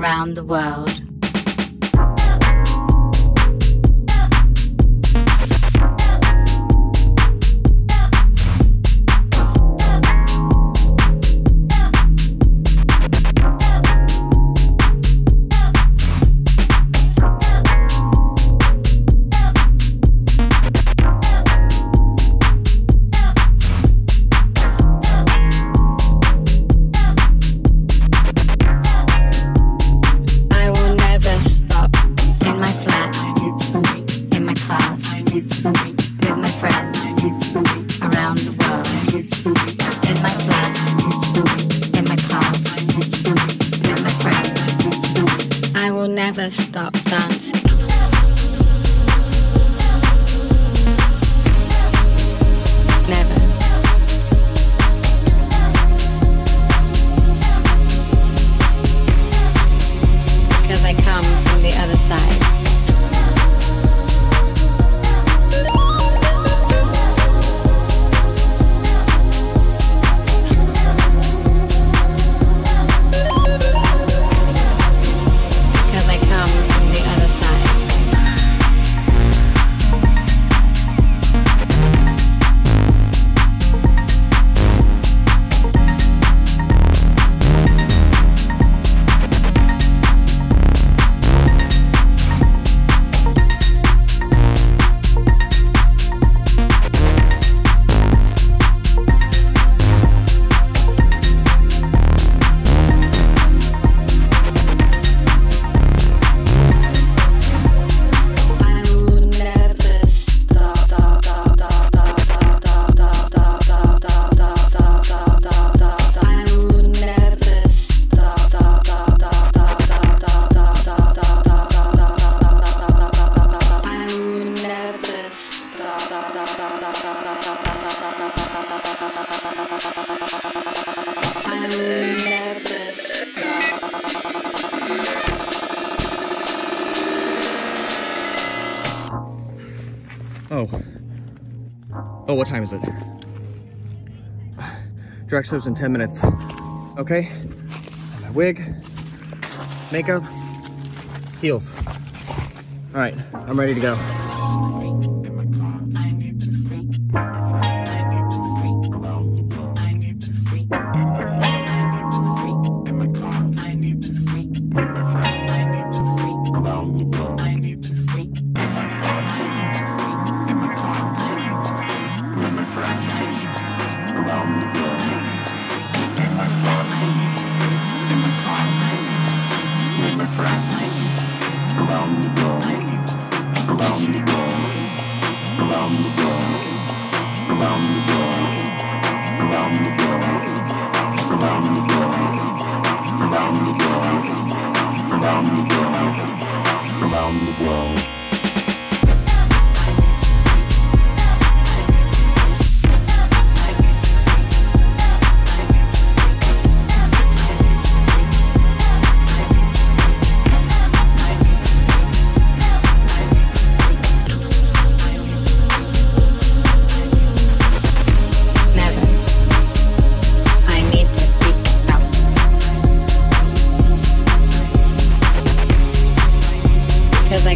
around the world. never stop dancing. Never. Oh. Oh, what time is it? Drexler's in 10 minutes. Okay. My wig, makeup, heels. All right, I'm ready to go. around the world. because I